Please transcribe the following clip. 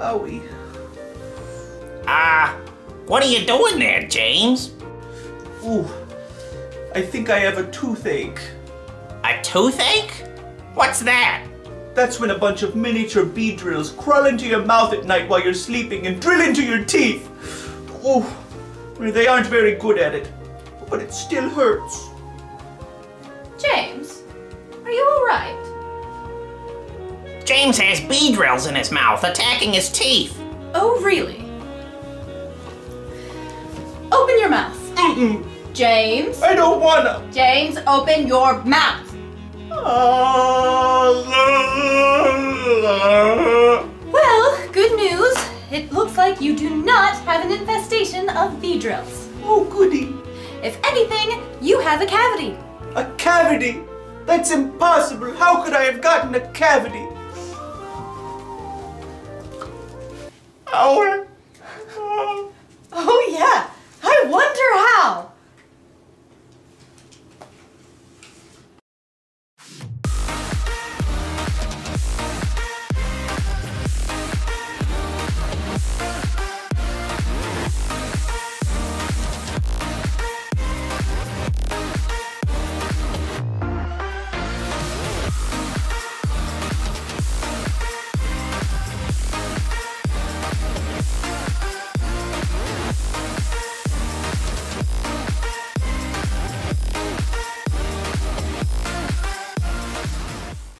Oh, we? Ah, uh, what are you doing there, James? Ooh, I think I have a toothache. A toothache? What's that? That's when a bunch of miniature Beedrills crawl into your mouth at night while you're sleeping and drill into your teeth. Ooh, they aren't very good at it, but it still hurts. James has Beedrills in his mouth, attacking his teeth. Oh, really? Open your mouth. Mm-mm, James. I don't wanna. James, open your mouth. Well, good news. It looks like you do not have an infestation of Beedrills. Oh, goody. If anything, you have a cavity. A cavity? That's impossible. How could I have gotten a cavity? Oh. oh, yeah.